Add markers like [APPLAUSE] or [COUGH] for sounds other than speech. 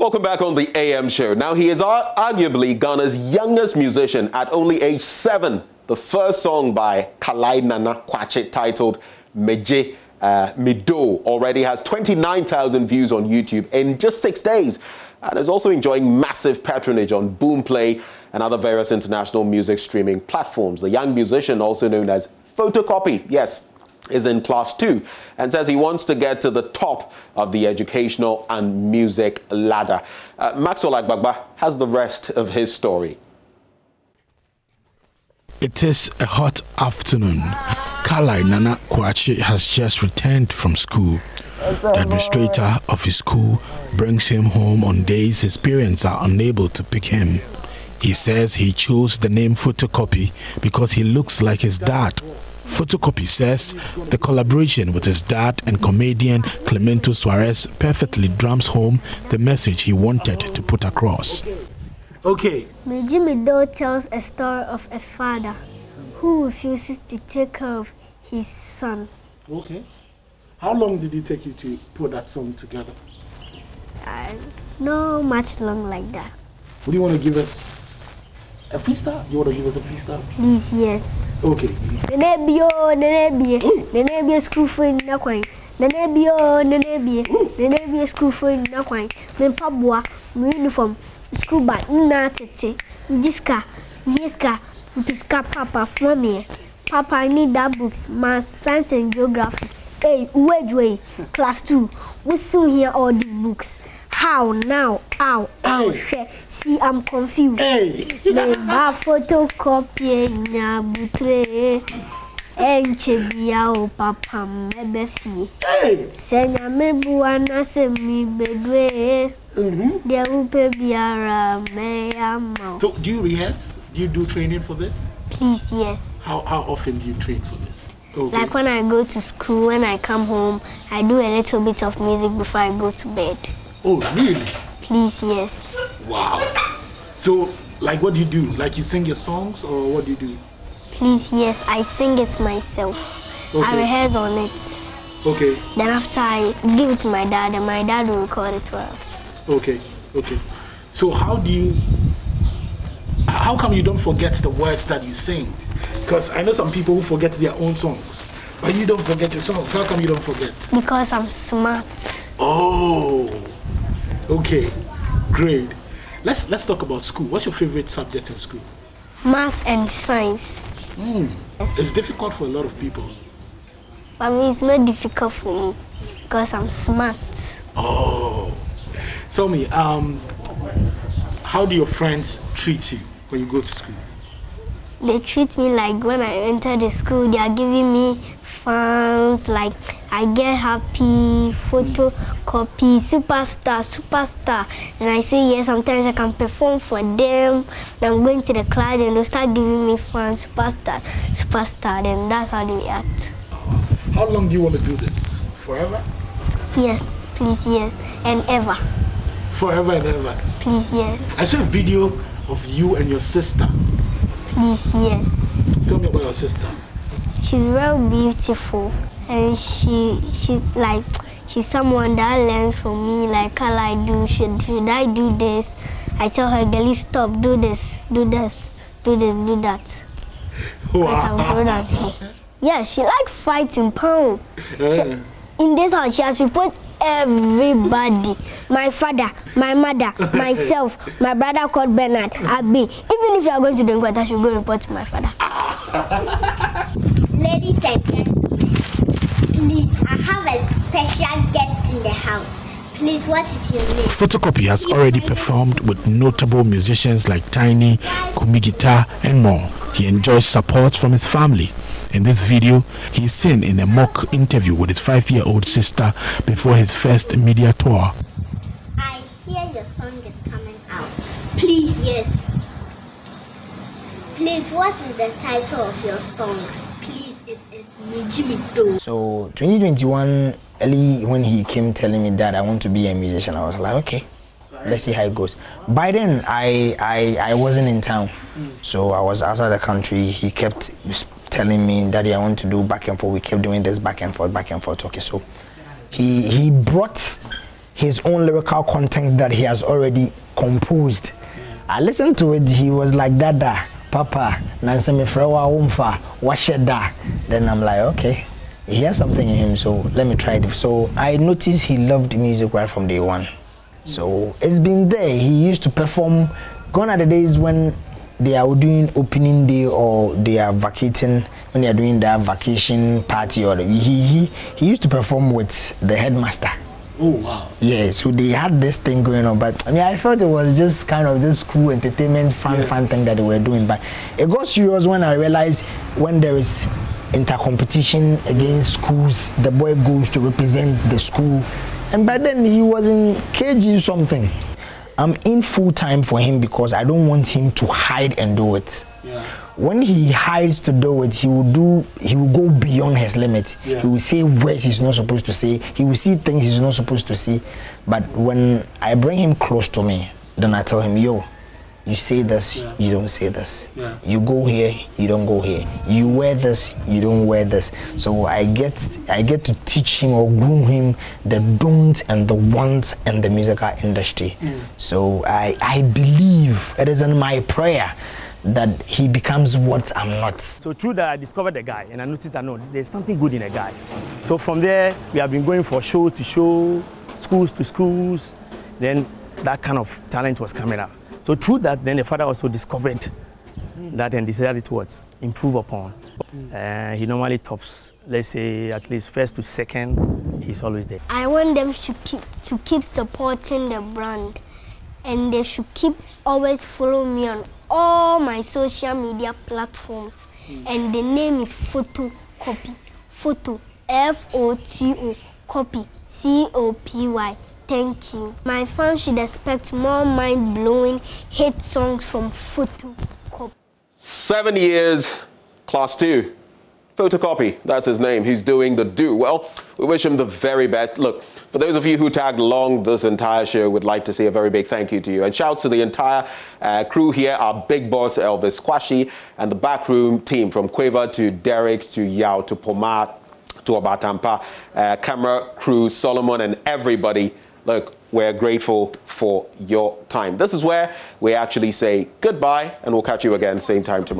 Welcome back on the AM show. Now, he is arguably Ghana's youngest musician at only age seven. The first song by Kalai Nana Kwakye titled Meje uh, Mido already has 29,000 views on YouTube in just six days and is also enjoying massive patronage on Boomplay and other various international music streaming platforms. The young musician, also known as Fotocopy, yes, is in class two and says he wants to get to the top of the educational and music ladder. Uh, Maxwell Agbagba has the rest of his story. It is a hot afternoon. Kalai Nana Kwakye has just returned from school. The administrator of his school brings him home on days his parents are unable to pick him. He says he chose the name Fotocopy because he looks like his dad. Fotocopy says the collaboration with his dad and comedian Clemento Suarez perfectly drums home the message he wanted to put across. Okay. Jimmy Doe tells a story of a father who refuses to take care of his son. Okay. How long did it take you to put that song together? Uh, no much long like that. What do you want to give us a freestyle? You want to give us a freestyle? Please, yes. Okay. Nenebio, nenebie, mm. nenebie school for na kwan. Nenebio, nenebie, mm. nenebie school for na kwan. Me pabua, me uniform, school bag, na tete, diska, diska papa for me. Papa, I need that books, math, science and geography. Hey, wait, wait, class two. We soon hear all these books. How now? How? Hey. See, I'm confused. Hey. Neba fotocopy na butre. Enche bia o papa mebe fie. Hey. Senya mebu anase mi bedwe. Mm-hmm. De upe biara me ama. So, do you rehearse? Do you do training for this? Please, yes. How, how often do you train for this? Okay. Like when I go to school, when I come home, I do a little bit of music before I go to bed. Oh, really? Please, yes. Wow. So, like, what do you do? Like, you sing your songs, or what do you do? Please, yes. I sing it myself. Okay. I rehearse on it. Okay. Then after I give it to my dad, and my dad will record it to us. Okay. Okay. So, how do you? How come you don't forget the words that you sing? Because I know some people who forget their own songs, but you don't forget your songs. How come you don't forget? Because I'm smart. Oh. Okay, great. Let's let's talk about school. What's your favorite subject in school? Math and science. Mm. Yes. It's difficult for a lot of people. But me, it's not difficult for me because I'm smart. Oh, tell me, um, how do your friends treat you when you go to school? They treat me like when I enter the school, they are giving me fans, like I get happy, fotocopy, superstar, superstar. And I say yes, sometimes I can perform for them. And I'm going to the class and they'll start giving me fans, superstar, superstar. Then that's how they react. How long do you want to do this? Forever? Yes, please, yes. And ever. Forever and ever? Please, yes. I saw a video of you and your sister. Please, yes. Tell me about your sister. She's very beautiful. And she she's like she's someone that learns from me like how I do should should I do this? I tell her girlie stop do this do this do this do that. Wow. yeah she like fighting pound in this house she has to put everybody. My father my mother [LAUGHS] myself my brother called Bernard Abi even if you are going to the I should go report to my father [LAUGHS] ladies and gentlemen Please, I have a special guest in the house. Please, what is your name? Fotocopy has already performed with notable musicians like Tinny, Kumi Guitar, and more. He enjoys support from his family. In this video, he is seen in a mock interview with his five-year-old sister before his first media tour. I hear your song is coming out. Please, yes. Please, what is the title of your song? So 2021, early when he came telling me that I want to be a musician, I was like, okay, let's see how it goes. By then, I I, I wasn't in town, so I was outside the country. He kept telling me, Daddy, I want to do back and forth. We kept doing this back and forth, back and forth. Okay, so he he brought his own lyrical content that he has already composed. I listened to it, he was like, Dada, Papa, Nansemi Frewa Umfa, Washeda. Then I'm like, okay, he has something in him, so let me try it. So I noticed he loved music right from day one. So it's been there. He used to perform. Gone are the days when they are doing opening day or they are vacating when they are doing their vacation party or he he he used to perform with the headmaster. Oh wow. Yeah, so they had this thing going on, but I mean, I felt it was just kind of this cool entertainment, fun, Yeah. fun thing that they were doing. But it got serious when I realized when there is intercompetition against schools, the boy goes to represent the school, and by then he was in KG something. I'm in full time for him because I don't want him to hide and do it Yeah. When he hides to do it, he will do he will go beyond his limit. Yeah. He will say words he's not supposed to say. He will see things he's not supposed to see. But when I bring him close to me, then I tell him, yo, you say this, Yeah. you don't say this. Yeah. You go here, you don't go here. You wear this, you don't wear this. So I get I get to teach him or groom him the don't and the wants and the musical industry. Mm. So I I believe it is in my prayer that he becomes what I'm not. So through that, I discovered the guy, and I noticed that no, there's something good in a guy. So from there, we have been going for show to show, schools to schools. Then that kind of talent was coming up. So through that, then the father also discovered that and decided to what improve upon. Uh, he normally tops, let's say at least first to second. He's always there. I want them to keep to keep supporting the brand, and they should keep always follow me on all my social media platforms. Hmm. And the name is Foto Copy. Foto F O T O Copy C O P Y. Thank you. My fans should expect more mind blowing hit songs from Foto Copy. Seven years, class two. Fotocopy, that's his name. He's doing the do. Well, we wish him the very best. Look, for those of you who tagged along this entire show, would like to say a very big thank you to you. And shouts to the entire uh, crew here, our big boss Elvis Squashy, and the backroom team from Quaver to Derek to Yao to Pomar to Abatampa, uh, camera crew, Solomon, and everybody. Look, we're grateful for your time. This is where we actually say goodbye, and we'll catch you again same time tomorrow.